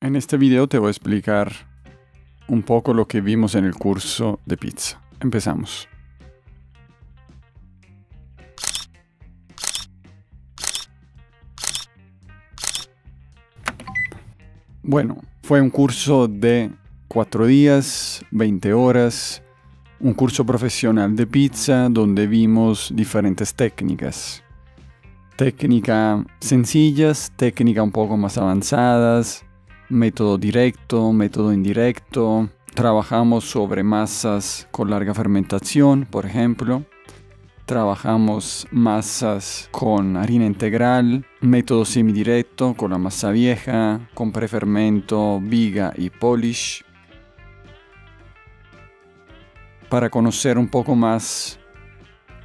En este video te voy a explicar un poco lo que vimos en el curso de pizza. Empezamos. Bueno, fue un curso de cuatro días, 20 horas, un curso profesional de pizza donde vimos diferentes técnicas. Técnica sencillas, técnica un poco más avanzadas, método directo, método indirecto. Trabajamos sobre masas con larga fermentación, por ejemplo. Trabajamos masas con harina integral, método semidirecto con la masa vieja, con prefermento, viga y polish. Para conocer un poco más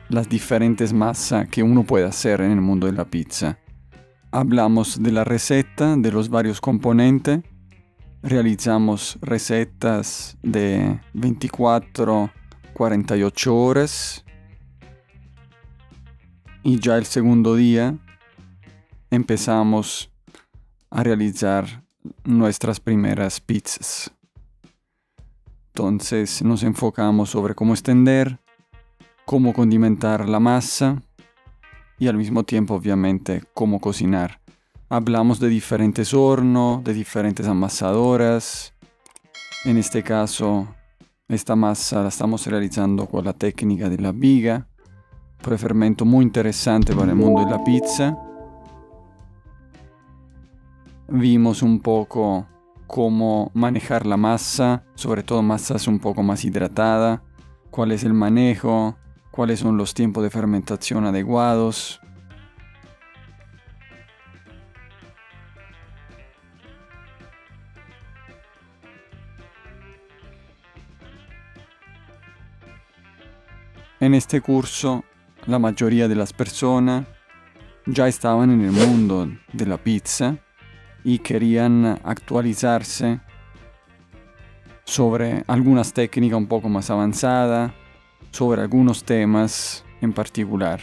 las diferentes masas que uno puede hacer en el mundo de la pizza. Hablamos de la receta, de los varios componentes. Realizamos recetas de 24, 48 horas. Y ya el segundo día empezamos a realizar nuestras primeras pizzas. Entonces nos enfocamos sobre cómo extender, cómo condimentar la masa, y al mismo tiempo obviamente cómo cocinar. Hablamos de diferentes hornos, de diferentes amasadoras. En este caso, esta masa la estamos realizando con la técnica de la viga, prefermento muy interesante para el mundo de la pizza. Vimos un poco cómo manejar la masa, sobre todo masas un poco más hidratada, cuál es el manejo, cuáles son los tiempos de fermentación adecuados. En este curso, la mayoría de las personas ya estaban en el mundo de la pizza y querían actualizarse sobre algunas técnicas un poco más avanzadas sobre algunos temas en particular.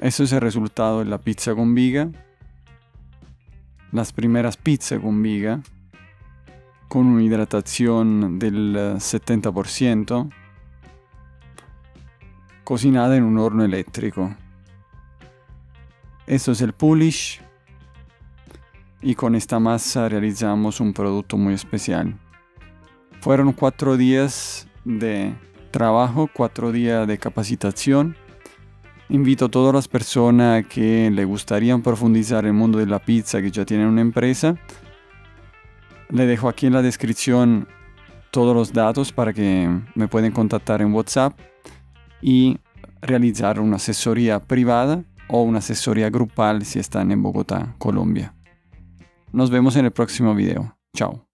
Eso es el resultado de la pizza con viga las primeras pizzas con viga con una hidratación del 70% cocinada en un horno eléctrico. Eso es el pulish y con esta masa realizamos un producto muy especial. Fueron cuatro días de trabajo, cuatro días de capacitación Invito a todas las personas que le gustaría profundizar el mundo de la pizza, que ya tienen una empresa. Le dejo aquí en la descripción todos los datos para que me pueden contactar en WhatsApp y realizar una asesoría privada o una asesoría grupal si están en Bogotá, Colombia. Nos vemos en el próximo video. Chao.